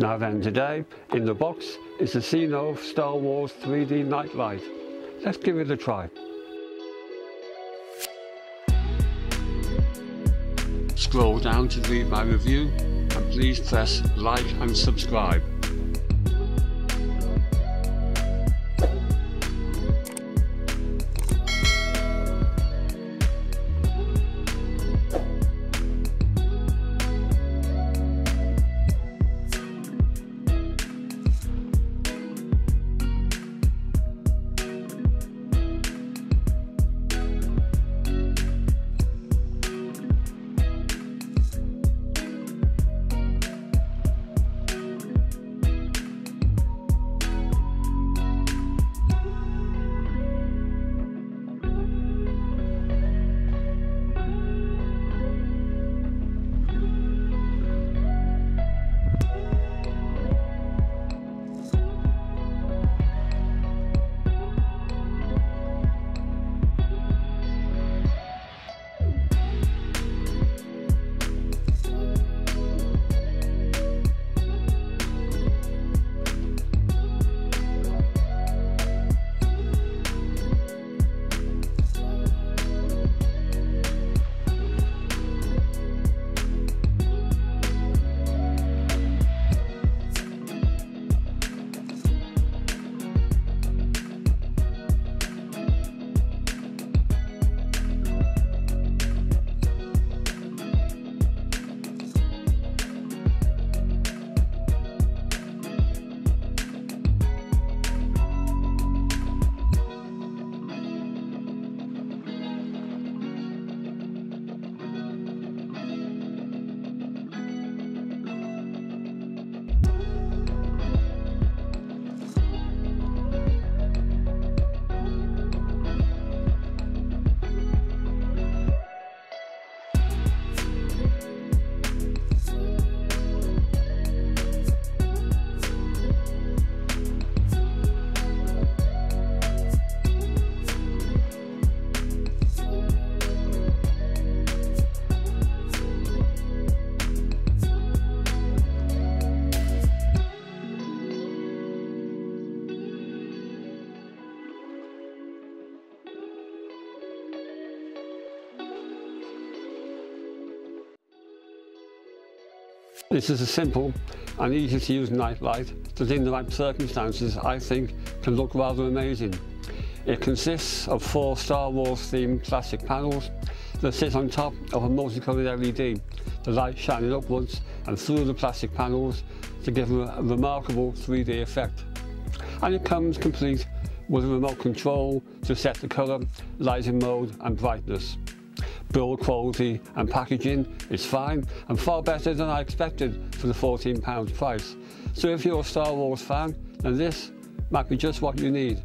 Now then, today in the box is the Cenove Star Wars 3D Night Light. Let's give it a try. Scroll down to read my review and please press like and subscribe. This is a simple and easy to use night light that in the right circumstances I think can look rather amazing. It consists of four Star Wars themed plastic panels that sit on top of a multicoloured LED, the light shining upwards and through the plastic panels to give a remarkable 3D effect. And it comes complete with a remote control to set the colour, lighting mode and brightness build quality and packaging is fine and far better than I expected for the £14 price. So if you're a Star Wars fan, then this might be just what you need.